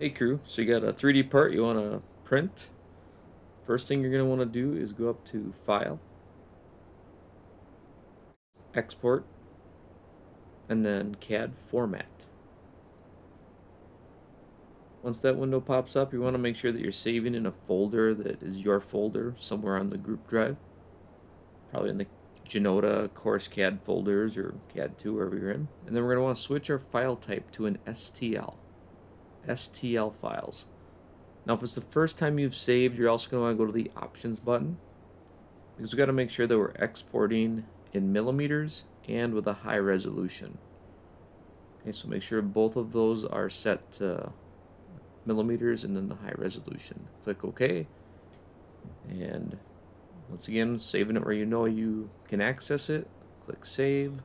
Hey crew, so you got a 3D part you want to print. First thing you're going to want to do is go up to File, Export, and then CAD Format. Once that window pops up, you want to make sure that you're saving in a folder that is your folder somewhere on the group drive. Probably in the Janota Course CAD folders or CAD 2, wherever you're in. And then we're going to want to switch our file type to an STL. STL files. Now, if it's the first time you've saved, you're also going to want to go to the Options button because we've got to make sure that we're exporting in millimeters and with a high resolution. Okay, so make sure both of those are set to millimeters and then the high resolution. Click OK. And once again, saving it where you know you can access it. Click Save.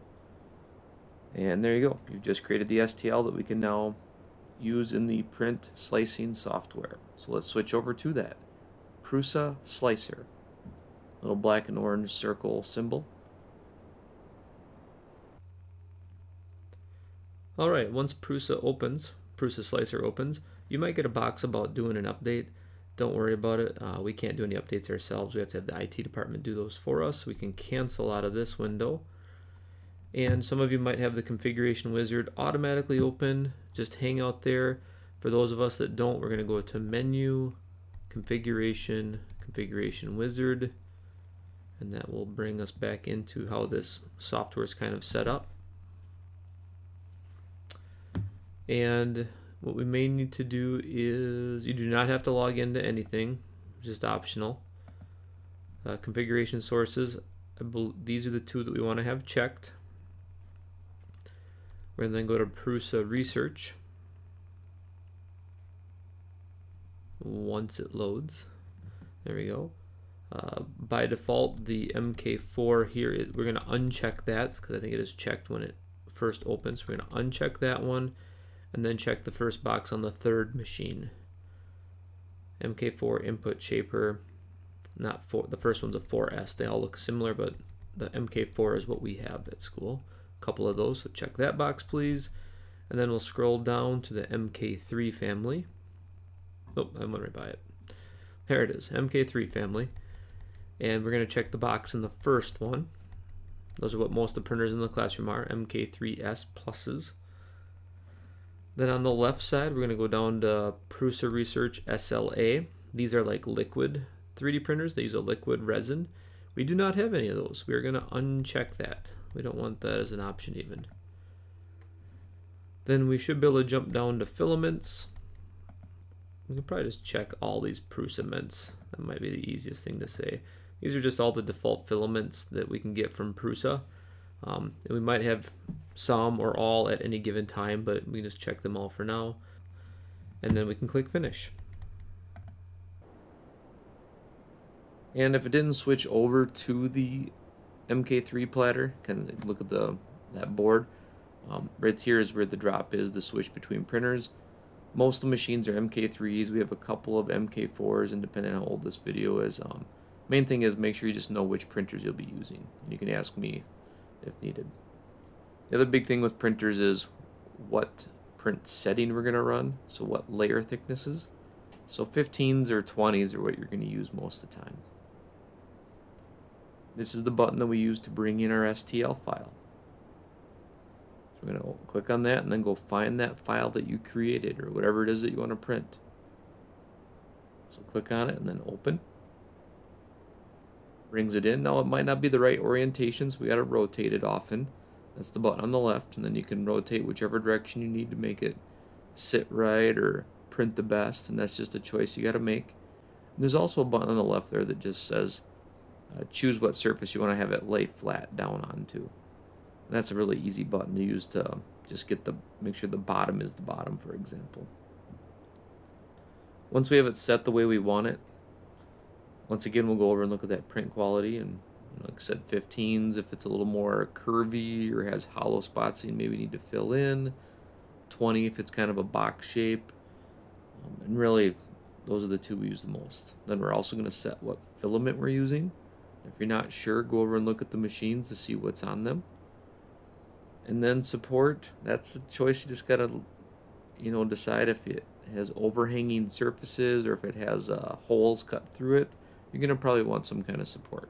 And there you go. You've just created the STL that we can now use in the print slicing software. So let's switch over to that. Prusa Slicer. Little black and orange circle symbol. Alright, once Prusa opens, Prusa Slicer opens, you might get a box about doing an update. Don't worry about it. Uh, we can't do any updates ourselves. We have to have the IT department do those for us. We can cancel out of this window. And some of you might have the configuration wizard automatically open. Just hang out there. For those of us that don't, we're going to go to menu, configuration, configuration wizard. And that will bring us back into how this software is kind of set up. And what we may need to do is you do not have to log into anything, just optional. Uh, configuration sources, these are the two that we want to have checked. We're going to then go to Prusa Research. Once it loads, there we go. Uh, by default, the MK4 here, is, we're going to uncheck that because I think it is checked when it first opens. We're going to uncheck that one and then check the first box on the third machine. MK4 input shaper, not four, the first one's a 4S. They all look similar, but the MK4 is what we have at school. Couple of those, so check that box please. And then we'll scroll down to the MK3 family. Oh, I went right by it. There it is, MK3 family. And we're going to check the box in the first one. Those are what most of the printers in the classroom are, MK3S pluses. Then on the left side, we're going to go down to Prusa Research SLA. These are like liquid 3D printers. They use a liquid resin. We do not have any of those. We're going to uncheck that. We don't want that as an option even. Then we should be able to jump down to filaments. We can probably just check all these Prusaments. That might be the easiest thing to say. These are just all the default filaments that we can get from Prusa. Um, we might have some or all at any given time, but we can just check them all for now. And then we can click finish. And if it didn't switch over to the MK3 platter, Can look at the that board. Um, right here is where the drop is, the switch between printers. Most of the machines are MK3s. We have a couple of MK4s, and depending on how old this video is, um, main thing is make sure you just know which printers you'll be using. And you can ask me if needed. The other big thing with printers is what print setting we're going to run, so what layer thicknesses. So 15s or 20s are what you're going to use most of the time. This is the button that we use to bring in our STL file. So we're going to click on that and then go find that file that you created or whatever it is that you want to print. So click on it and then open brings it in. Now it might not be the right orientation, so we got to rotate it often. That's the button on the left, and then you can rotate whichever direction you need to make it sit right or print the best, and that's just a choice you got to make. And there's also a button on the left there that just says uh, choose what surface you want to have it lay flat down onto. And that's a really easy button to use to just get the make sure the bottom is the bottom, for example. Once we have it set the way we want it, once again, we'll go over and look at that print quality and like I said, 15s if it's a little more curvy or has hollow spots you maybe need to fill in. 20 if it's kind of a box shape. Um, and really, those are the two we use the most. Then we're also going to set what filament we're using. If you're not sure, go over and look at the machines to see what's on them. And then support, that's a choice you just got to, you know, decide if it has overhanging surfaces or if it has uh, holes cut through it, you're going to probably want some kind of support.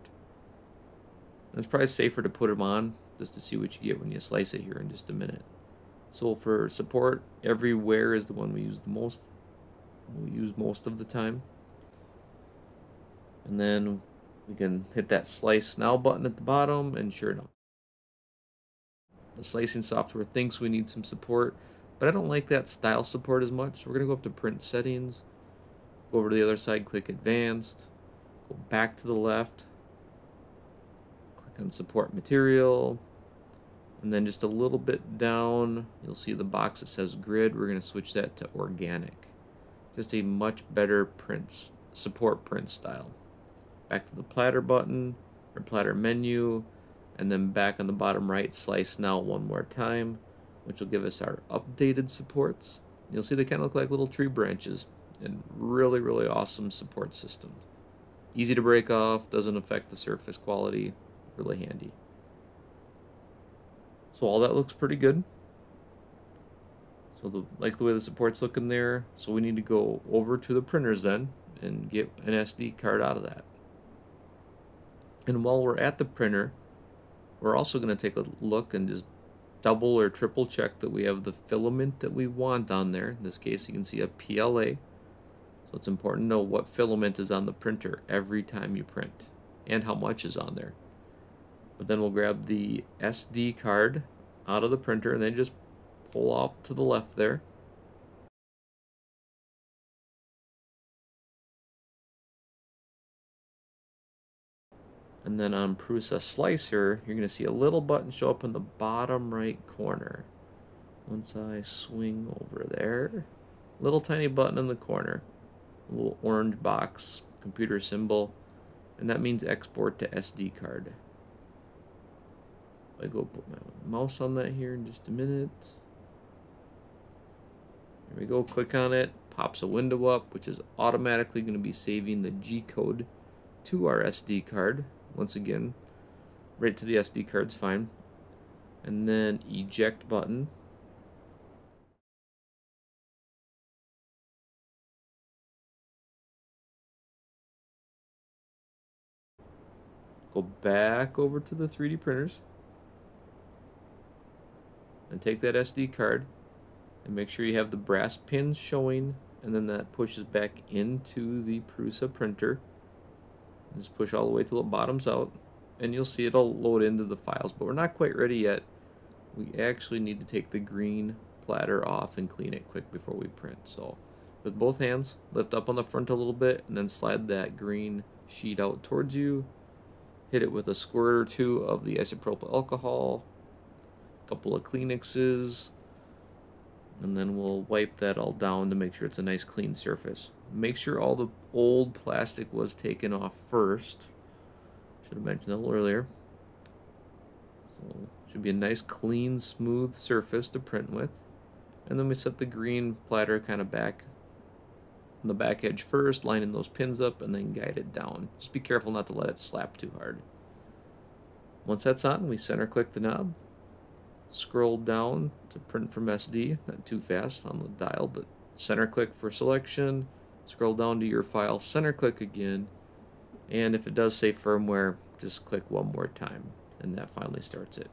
And it's probably safer to put them on just to see what you get when you slice it here in just a minute. So for support, everywhere is the one we use the most. We use most of the time. And then we can hit that slice now button at the bottom and sure enough. The slicing software thinks we need some support, but I don't like that style support as much. So we're going to go up to print settings, go over to the other side, click advanced, go back to the left, click on support material, and then just a little bit down, you'll see the box that says grid. We're going to switch that to organic. Just a much better print support print style. Back to the platter button or platter menu, and then back on the bottom right, slice now one more time, which will give us our updated supports. You'll see they kind of look like little tree branches and really, really awesome support system. Easy to break off, doesn't affect the surface quality, really handy. So all that looks pretty good. So the like the way the support's looking there. So we need to go over to the printers then and get an SD card out of that. And while we're at the printer, we're also going to take a look and just double or triple check that we have the filament that we want on there. In this case, you can see a PLA. So it's important to know what filament is on the printer every time you print and how much is on there. But then we'll grab the SD card out of the printer and then just pull off to the left there. And then on Prusa Slicer, you're going to see a little button show up in the bottom right corner. Once I swing over there, little tiny button in the corner, little orange box, computer symbol, and that means export to SD card. I go put my mouse on that here in just a minute. Here we go, click on it, pops a window up, which is automatically going to be saving the G code to our SD card. Once again, right to the SD card's fine. And then eject button. Go back over to the 3D printers and take that SD card and make sure you have the brass pins showing and then that pushes back into the Prusa printer. Just push all the way till it bottoms out and you'll see it'll load into the files but we're not quite ready yet. We actually need to take the green platter off and clean it quick before we print. So with both hands, lift up on the front a little bit and then slide that green sheet out towards you. Hit it with a squirt or two of the isopropyl alcohol a couple of Kleenexes, and then we'll wipe that all down to make sure it's a nice clean surface. Make sure all the old plastic was taken off first. Should have mentioned that a little earlier. So should be a nice clean smooth surface to print with. And then we set the green platter kind of back on the back edge first, lining those pins up, and then guide it down. Just be careful not to let it slap too hard. Once that's on, we center click the knob, scroll down to print from SD, not too fast on the dial, but center click for selection, scroll down to your file, center click again, and if it does say firmware, just click one more time, and that finally starts it.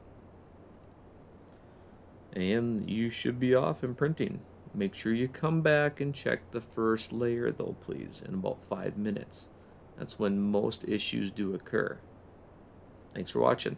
And you should be off and printing. Make sure you come back and check the first layer though, please, in about five minutes. That's when most issues do occur. Thanks for watching.